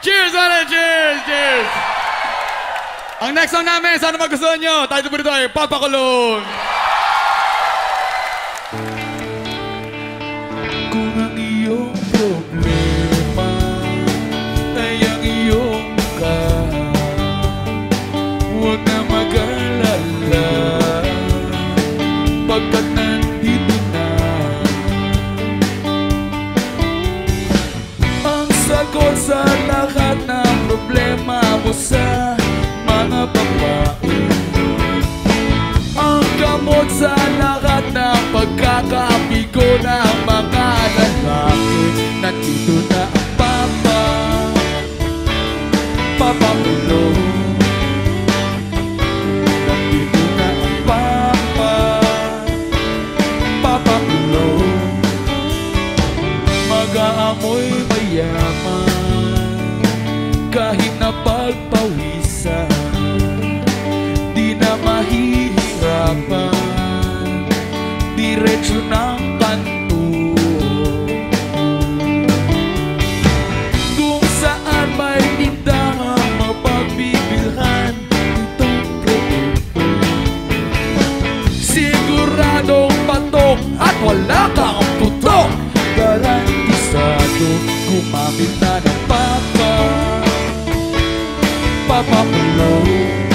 Cheers, ulit! Cheers! Cheers! Ang next song namin, sana magustuhan nyo. Title po nito ay Papakulong. Sa lahat ng problema mo sa mga babae. Ang gamot sa lahat ng pagkakapigo ng mga lalaki. Nandito na ang papa. Papamulo Kahit na pagpawisan Di na mahihirapan Diretso ng kanto. Kung saan may tindahang mapagbibilhan Itong produkto Siguradong patok at wala kang tutok Garantisado gumamit na ng papa Papa Flow Gumamit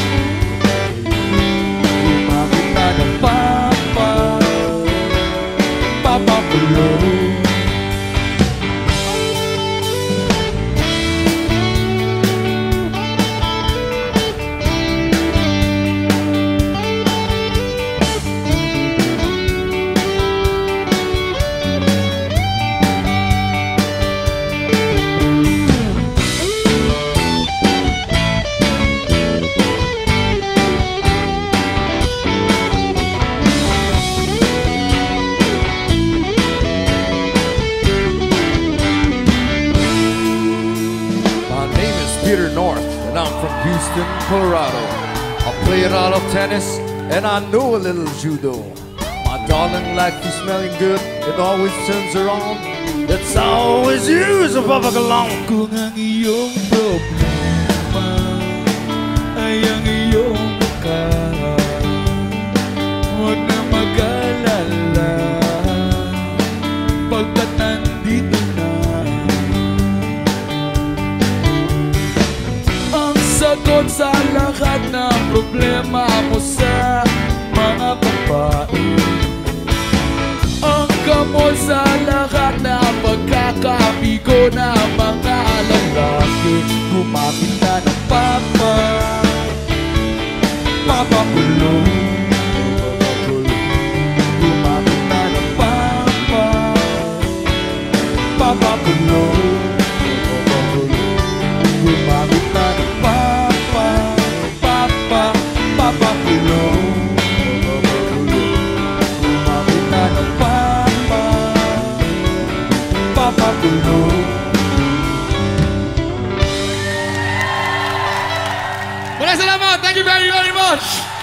North, and I'm from Houston, Colorado. I play a lot of tennis, and I know a little judo. My darling like you smelling good, it always turns on. That's always you, so Papa Galong. Sagot sa lahat ng problema mo sa mga babae. Ang gamot sa lahat na pagkakabigo ng mga lalaki. Gumamit na ng papa. Papa Kulong Gumamit na ng papa. Papa Maraming salamat. Thank you very, very much.